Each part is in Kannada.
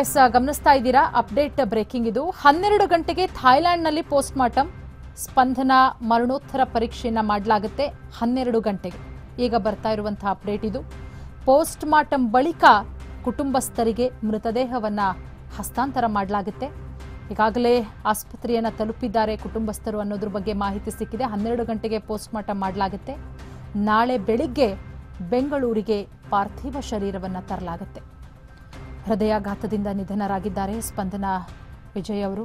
ಎಸ್ ಗಮನಿಸ್ತಾ ಇದ್ದೀರಾ? ಅಪ್ಡೇಟ್ ಬ್ರೇಕಿಂಗ್ ಇದು. ಹನ್ನೆರಡು ಗಂಟೆಗೆ ಥಾಯ್ಲ್ಯಾಂಡ್ನಲ್ಲಿ ಪೋಸ್ಟ್ ಮಾರ್ಟಮ್ ಸ್ಪಂದನ ಮರಣೋತ್ತರ ಪರೀಕ್ಷೆಯನ್ನು ಮಾಡಲಾಗುತ್ತೆ ಹನ್ನೆರಡು ಗಂಟೆಗೆ. ಈಗ ಬರ್ತಾ ಇರುವಂತಹ ಅಪ್ಡೇಟ್ ಇದು. ಪೋಸ್ಟ್ ಮಾರ್ಟಮ್ ಬಳಿಕ ಕುಟುಂಬಸ್ಥರಿಗೆ ಮೃತದೇಹವನ್ನು ಹಸ್ತಾಂತರ ಮಾಡಲಾಗುತ್ತೆ. ಈಗಾಗಲೇ ಆಸ್ಪತ್ರೆಯನ್ನು ತಲುಪಿದ್ದಾರೆ ಕುಟುಂಬಸ್ಥರು ಅನ್ನೋದ್ರ ಬಗ್ಗೆ ಮಾಹಿತಿ ಸಿಕ್ಕಿದೆ. ಹನ್ನೆರಡು ಗಂಟೆಗೆ ಪೋಸ್ಟ್ ಮಾರ್ಟಮ್ ಮಾಡಲಾಗುತ್ತೆ. ನಾಳೆ ಬೆಳಿಗ್ಗೆ ಬೆಂಗಳೂರಿಗೆ ಪಾರ್ಥಿವ ಶರೀರವನ್ನು ತರಲಾಗುತ್ತೆ. ಹೃದಯಾಘಾತದಿಂದ ನಿಧನರಾಗಿದ್ದಾರೆ. ಸ್ಪಂದನ ವಿಜಯ್ ಅವರು.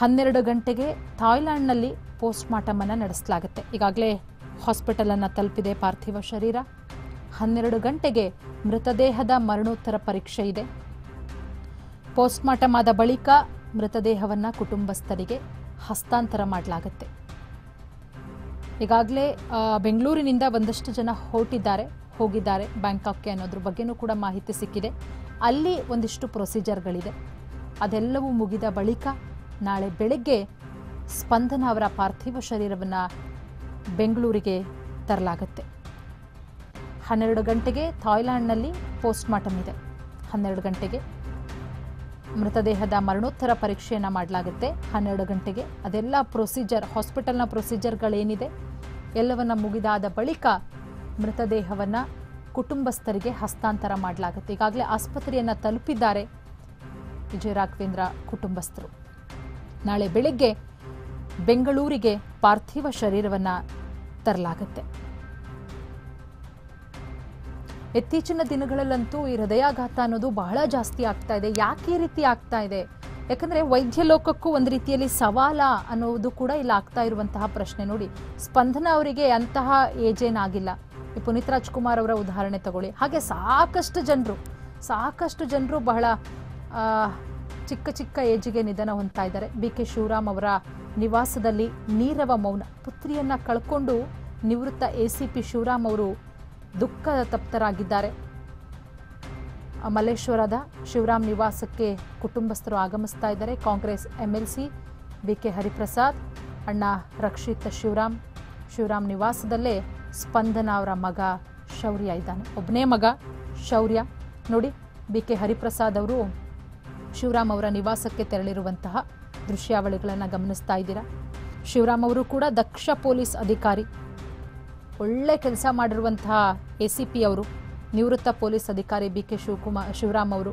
ಹನ್ನೆರಡು ಗಂಟೆಗೆ ಥಾಯ್ಲ್ಯಾಂಡ್ನಲ್ಲಿ ಪೋಸ್ಟ್ ಮಾರ್ಟಮ್ ಅನ್ನು ನಡೆಸಲಾಗುತ್ತೆ. ಈಗಾಗಲೇ ಹಾಸ್ಪಿಟಲ್ ಅನ್ನು ತಲುಪಿದೆ ಪಾರ್ಥಿವ ಶರೀರ. ಹನ್ನೆರಡು ಗಂಟೆಗೆ ಮೃತದೇಹದ ಮರಣೋತ್ತರ ಪರೀಕ್ಷೆ ಇದೆ. ಪೋಸ್ಟ್ ಮಾರ್ಟಮ್ ಆದ ಬಳಿಕ ಮೃತದೇಹವನ್ನು ಕುಟುಂಬಸ್ಥರಿಗೆ ಹಸ್ತಾಂತರ ಮಾಡಲಾಗುತ್ತೆ. ಈಗಾಗಲೇ ಬೆಂಗಳೂರಿನಿಂದ ಒಂದಷ್ಟು ಜನ ಹೊರಟಿದ್ದಾರೆ. ಹೋಗಿದ್ದಾರೆ ಬ್ಯಾಂಕಾಕ್ಗೆ ಅನ್ನೋದ್ರ ಬಗ್ಗೆನೂ ಕೂಡ ಮಾಹಿತಿ ಸಿಕ್ಕಿದೆ. ಅಲ್ಲಿ ಒಂದಿಷ್ಟು ಪ್ರೊಸೀಜರ್ಗಳಿದೆ. ಅದೆಲ್ಲವೂ ಮುಗಿದ ಬಳಿಕ ನಾಳೆ ಬೆಳಗ್ಗೆ ಸ್ಪಂದನ ಅವರ ಪಾರ್ಥಿವ ಶರೀರವನ್ನು ಬೆಂಗಳೂರಿಗೆ ತರಲಾಗುತ್ತೆ. ಹನ್ನೆರಡು ಗಂಟೆಗೆ ಥಾಯ್ಲ್ಯಾಂಡ್ನಲ್ಲಿ ಪೋಸ್ಟ್ ಮಾರ್ಟಮ್ ಇದೆ. ಹನ್ನೆರಡು ಗಂಟೆಗೆ ಮೃತದೇಹದ ಮರಣೋತ್ತರ ಪರೀಕ್ಷೆಯನ್ನು ಮಾಡಲಾಗುತ್ತೆ. ಹನ್ನೆರಡು ಗಂಟೆಗೆ ಅದೆಲ್ಲ ಪ್ರೊಸೀಜರ್, ಹಾಸ್ಪಿಟಲ್ನ ಪ್ರೊಸೀಜರ್ಗಳೇನಿದೆ, ಎಲ್ಲವನ್ನ ಮುಗಿದಾದ ಬಳಿಕ ಮೃತದೇಹವನ್ನು ಕುಟುಂಬಸ್ಥರಿಗೆ ಹಸ್ತಾಂತರ ಮಾಡಲಾಗುತ್ತೆ. ಈಗಾಗಲೇ ಆಸ್ಪತ್ರೆಯನ್ನು ತಲುಪಿದ್ದಾರೆ ವಿಜಯ ರಾಘವೇಂದ್ರ ಕುಟುಂಬಸ್ಥರು. ನಾಳೆ ಬೆಳಿಗ್ಗೆ ಬೆಂಗಳೂರಿಗೆ ಪಾರ್ಥಿವ ಶರೀರವನ್ನು ತರಲಾಗುತ್ತೆ. ಇತ್ತೀಚಿನ ದಿನಗಳಲ್ಲಂತೂ ಈ ಹೃದಯಾಘಾತ ಅನ್ನೋದು ಬಹಳ ಜಾಸ್ತಿ ಆಗ್ತಾ ಇದೆ. ಯಾಕೆ ಈ ರೀತಿ ಆಗ್ತಾ ಇದೆ? ಯಾಕಂದ್ರೆ ವೈದ್ಯ ಲೋಕಕ್ಕೂ ಒಂದು ರೀತಿಯಲ್ಲಿ ಸವಾಲ ಅನ್ನೋದು ಕೂಡ ಇಲ್ಲಿ ಆಗ್ತಾ ಇರುವಂತಹ ಪ್ರಶ್ನೆ ನೋಡಿ. ಸ್ಪಂದನ ಅವರಿಗೆ ಅಂತಹ ಏಜೇನಾಗಿಲ್ಲ ಈ ಪುನೀತ್ ರಾಜ್ಕುಮಾರ್ ಅವರ ಉದಾಹರಣೆ ತಗೊಳ್ಳಿ. ಹಾಗೆ ಸಾಕಷ್ಟು ಜನರು ಸಾಕಷ್ಟು ಜನರು ಬಹಳ ಚಿಕ್ಕ ಚಿಕ್ಕ ಏಜಿಗೆ ನಿಧನ ಹೊಂದ್ತಾ ಇದ್ದಾರೆ ಬಿ ಕೆ ಶಿವರಾಮ್ ಅವರ ನಿವಾಸದಲ್ಲಿ ನೀರವ ಮೌನ, ಪುತ್ರಿಯನ್ನ ಕಳ್ಕೊಂಡು ನಿವೃತ್ತ ಎ ಸಿ ಪಿ ಶಿವರಾಮ್ ಅವರು ದುಃಖ ತಪ್ತರಾಗಿದ್ದಾರೆ. ಮಲ್ಲೇಶ್ವರದ ಶಿವರಾಮ್ ನಿವಾಸಕ್ಕೆ ಕುಟುಂಬಸ್ಥರು ಆಗಮಿಸ್ತಾ ಇದ್ದಾರೆ. Congress M L C, B K Hariprasad, ಅಣ್ಣ ರಕ್ಷಿತ್ ಶಿವರಾಮ್ ಶಿವರಾಮ್ ನಿವಾಸದಲ್ಲೇ ಸ್ಪಂದನ ಅವರ ಮಗ ಶೌರ್ಯ ಇದ್ದಾನೆ. ಒಬ್ಬನೇ ಮಗ ಶೌರ್ಯ. ನೋಡಿ, ಬಿ ಕೆ ಹರಿಪ್ರಸಾದ್ ಅವರು ಶಿವರಾಮ್ ಅವರ ನಿವಾಸಕ್ಕೆ ತೆರಳಿರುವಂತಹ ದೃಶ್ಯಾವಳಿಗಳನ್ನು ಗಮನಿಸ್ತಾ ಇದ್ದೀರಾ? ಶಿವರಾಮ್ ಅವರು ಕೂಡ ದಕ್ಷ ಪೊಲೀಸ್ ಅಧಿಕಾರಿ. ಒಳ್ಳೆ ಕೆಲಸ ಮಾಡಿರುವಂತಹ ಎ ಸಿ ಪಿ ಅವರು, ನಿವೃತ್ತ ಪೊಲೀಸ್ ಅಧಿಕಾರಿ ಬಿ ಕೆ ಶಿವಕುಮಾರ್, ಶಿವರಾಮ್ ಅವರು.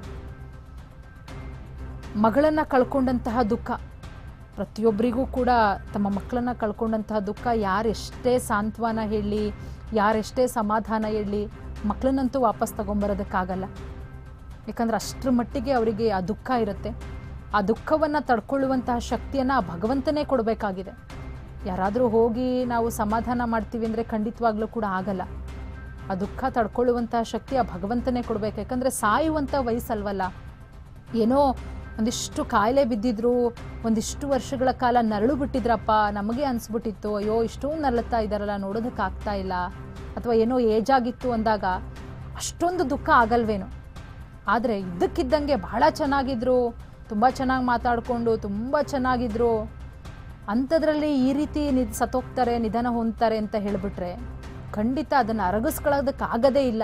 ಮಗಳನ್ನು ಕಳ್ಕೊಂಡಂತಹ ದುಃಖ. ಪ್ರತಿಯೊಬ್ಬರಿಗೂ ಕೂಡ ತಮ್ಮ ಮಕ್ಕಳನ್ನ ಕಳ್ಕೊಂಡಂತಹ ದುಃಖ ಯಾರೆಷ್ಟೇ ಸಾಂತ್ವನ ಹೇಳಿ, ಯಾರೆಷ್ಟೇ ಸಮಾಧಾನ ಹೇಳಿ, ಮಕ್ಕಳನ್ನಂತೂ ವಾಪಸ್ ತಗೊಂಬರೋದಕ್ಕಾಗಲ್ಲ. ಯಾಕಂದ್ರೆ ಅಷ್ಟರ ಮಟ್ಟಿಗೆ ಅವರಿಗೆ ಆ ದುಃಖ ಇರುತ್ತೆ. ಆ ದುಃಖವನ್ನು ತಡ್ಕೊಳ್ಳುವಂತಹ ಶಕ್ತಿಯನ್ನು ಆ ಭಗವಂತನೇ ಕೊಡಬೇಕಾಗಿದೆ. ಯಾರಾದರೂ ಹೋಗಿ ನಾವು ಸಮಾಧಾನ ಮಾಡ್ತೀವಿ ಅಂದರೆ ಖಂಡಿತವಾಗ್ಲೂ ಕೂಡ ಆಗಲ್ಲ. ಆ ದುಃಖ ತಡ್ಕೊಳ್ಳುವಂತಹ ಶಕ್ತಿ ಆ ಭಗವಂತನೇ ಕೊಡಬೇಕು. ಯಾಕಂದರೆ ಸಾಯುವಂಥ ವಯಸ್ಸಲ್ವಲ್ಲ. ಏನೋ ಒಂದಿಷ್ಟು ಕಾಯಿಲೆ ಬಿದ್ದಿದ್ರು, ಒಂದಿಷ್ಟು ವರ್ಷಗಳ ಕಾಲ ನರಳು ಬಿಟ್ಟಿದ್ರಪ್ಪ, ನಮಗೆ ಅನಿಸ್ಬಿಟ್ಟಿತ್ತು, ಅಯ್ಯೋ, ಇಷ್ಟೊಂದು ನರಳುತ್ತಾ ಇದ್ದಾರಲ್ಲ ನೋಡೋದಕ್ಕಾಗ್ತಾ ಇಲ್ಲ, ಅಥವಾ ಏನೋ ಏಜ್ ಆಗಿತ್ತು ಅಂದಾಗ ಅಷ್ಟೊಂದು ದುಃಖ ಆಗಲ್ವೇನೋ. ಆದರೆ ಇದ್ದಕ್ಕಿದ್ದಂಗೆ ಬಹಳ ಚೆನ್ನಾಗಿದ್ರು, ತುಂಬ ಚೆನ್ನಾಗಿ ಮಾತಾಡಿಕೊಂಡು, ತುಂಬ ಚೆನ್ನಾಗಿದ್ರು. ಅಂಥದ್ರಲ್ಲಿ ಈ ರೀತಿ ನಿ ಸತ್ತೋಗ್ತಾರೆ, ನಿಧನ ಹೊಂದ್ತಾರೆ ಅಂತ ಹೇಳಿಬಿಟ್ರೆ ಖಂಡಿತ ಅದನ್ನು ಅರಗಿಸ್ಕೊಳ್ಳೋದಕ್ಕಾಗದೇ ಇಲ್ಲ.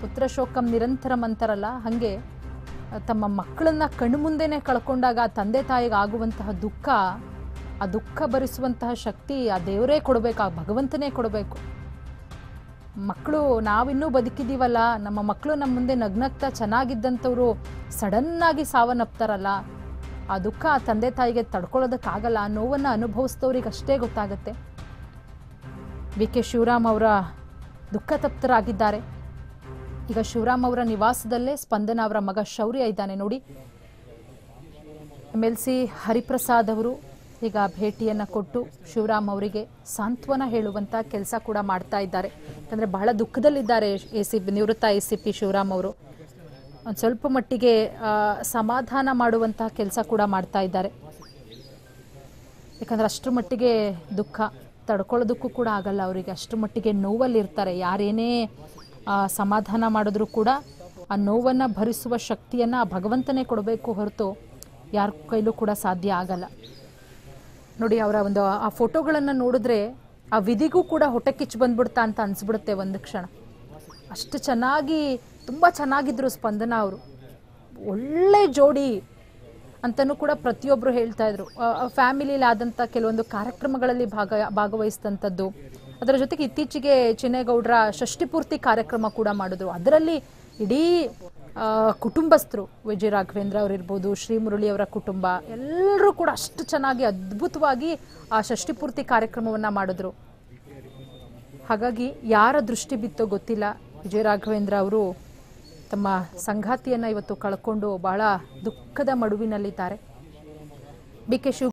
ಪುತ್ರಶೋಕಂ ನಿರಂತರಂ ಅಂತಾರಲ್ಲ ಹಾಗೆ ತಮ್ಮ ಮಕ್ಕಳನ್ನ ಕಣ್ಮುಂದೆನೇ ಕಳ್ಕೊಂಡಾಗ ತಂದೆ ತಾಯಿಗೆ ಆಗುವಂತಹ ದುಃಖ, ಆ ದುಃಖ ಭರಿಸುವಂತಹ ಶಕ್ತಿ ಆ ದೇವರೇ ಕೊಡಬೇಕು, ಆ ಭಗವಂತನೇ ಕೊಡಬೇಕು. ಮಕ್ಕಳು, ನಾವಿನ್ನೂ ಬದುಕಿದ್ದೀವಲ್ಲ ನಮ್ಮ ಮಕ್ಕಳು ನಮ್ಮ ಮುಂದೆ ನಗ್ನಗ್ತಾ ಚೆನ್ನಾಗಿದ್ದಂಥವ್ರು ಸಡನ್ನಾಗಿ ಸಾವನ್ನಪ್ತಾರಲ್ಲ, ಆ ದುಃಖ ಆ ತಂದೆ ತಾಯಿಗೆ ತಡ್ಕೊಳ್ಳೋದಕ್ಕಾಗಲ್ಲ, ಆ ನೋವನ್ನು ಅನುಭವಿಸಿದವ್ರಿಗೆ ಅಷ್ಟೇ ಗೊತ್ತಾಗುತ್ತೆ. ವಿ ಕೆ ಶಿವರಾಮ್ ಅವರ ದುಃಖ ತಪ್ತರಾಗಿದ್ದಾರೆ ಈಗ ಶಿವರಾಮ್ ಅವರ ನಿವಾಸದಲ್ಲೇ ಸ್ಪಂದನ ಅವರ ಮಗ ಶೌರ್ಯ ಇದ್ದಾನೆ ನೋಡಿ. ಎಂ ಎಲ್ ಸಿ ಹರಿಪ್ರಸಾದ್ ಅವರು ಈಗ ಭೇಟಿಯನ್ನು ಕೊಟ್ಟು ಶಿವರಾಮ್ ಅವರಿಗೆ ಸಾಂತ್ವನ ಹೇಳುವಂಥ ಕೆಲಸ ಕೂಡ ಮಾಡ್ತಾ ಇದ್ದಾರೆ. ಯಾಕಂದರೆ ಬಹಳ ದುಃಖದಲ್ಲಿದ್ದಾರೆ ಎ ಸಿ ನಿವೃತ್ತ ಎ ಸಿ ಪಿ ಶಿವರಾಮ್ ಅವರು. ಒಂದು ಸ್ವಲ್ಪ ಮಟ್ಟಿಗೆ ಸಮಾಧಾನ ಮಾಡುವಂತಹ ಕೆಲಸ ಕೂಡ ಮಾಡ್ತಾ ಇದ್ದಾರೆ. ಯಾಕಂದ್ರೆ ಅಷ್ಟರ ಮಟ್ಟಿಗೆ ದುಃಖ, ತಡ್ಕೊಳ್ಳೋದಕ್ಕೂ ಕೂಡ ಆಗಲ್ಲ ಅವರಿಗೆ. ಅಷ್ಟರ ಮಟ್ಟಿಗೆ ನೋವಲ್ಲಿರ್ತಾರೆ. ಯಾರೇನೇ ಸಮಾಧಾನ ಮಾಡಿದ್ರೂ ಕೂಡ ಆ ನೋವನ್ನು ಭರಿಸುವ ಶಕ್ತಿಯನ್ನು ಆ ಭಗವಂತನೇ ಕೊಡಬೇಕು ಹೊರತು ಯಾರ ಕೈಲೂ ಕೂಡ ಸಾಧ್ಯ ಆಗಲ್ಲ. ನೋಡಿ ಅವರ ಒಂದು ಆ ಫೋಟೋಗಳನ್ನು ನೋಡಿದ್ರೆ ಆ ವಿಧಿಗೂ ಕೂಡ ಹೊಟ್ಟೆ ಕಿಚ್ಚು ಬಂದ್ಬಿಡ್ತಾ ಅಂತ ಅನಿಸ್ಬಿಡುತ್ತೆ ಒಂದು ಕ್ಷಣ. ಅಷ್ಟು ಚೆನ್ನಾಗಿ, ತುಂಬ ಚೆನ್ನಾಗಿದ್ದರು ಸ್ಪಂದನ ಅವರು. ಒಳ್ಳೆ ಜೋಡಿ ಅಂತಲೂ ಕೂಡ ಪ್ರತಿಯೊಬ್ಬರು ಹೇಳ್ತಾ ಇದ್ರು. ಫ್ಯಾಮಿಲಿಲಿ ಆದಂಥ ಕೆಲವೊಂದು ಕಾರ್ಯಕ್ರಮಗಳಲ್ಲಿ ಭಾಗ ಭಾಗವಹಿಸಿದಂಥದ್ದು ಅದರ ಜೊತೆಗೆ ಇತ್ತೀಚೆಗೆ ಚಿನ್ನೇಗೌಡರ ಷಷ್ಠಿಪೂರ್ತಿ ಕಾರ್ಯಕ್ರಮ ಕೂಡ ಮಾಡಿದ್ರು. ಅದರಲ್ಲಿ ಇಡೀ ಕುಟುಂಬಸ್ಥರು ವಿಜಯ ರಾಘವೇಂದ್ರ ಅವರಿರ್ಬೋದು, ಶ್ರೀ ಮುರಳಿ ಅವರ ಕುಟುಂಬ ಎಲ್ಲರೂ ಕೂಡ ಅಷ್ಟು ಚೆನ್ನಾಗಿ ಅದ್ಭುತವಾಗಿ ಆ ಷಷ್ಠಿಪೂರ್ತಿ ಕಾರ್ಯಕ್ರಮವನ್ನು ಮಾಡಿದ್ರು. ಹಾಗಾಗಿ ಯಾರ ದೃಷ್ಟಿ ಬಿತ್ತೋ ಗೊತ್ತಿಲ್ಲ. ವಿಜಯ ರಾಘವೇಂದ್ರ ಅವರು ತಮ್ಮ ಸಂಗಾತಿಯನ್ನು ಇವತ್ತು ಕಳ್ಕೊಂಡು ಬಹಳ ದುಃಖದ ಮಡುವಿನಲ್ಲಿದ್ದಾರೆ. B K Shiv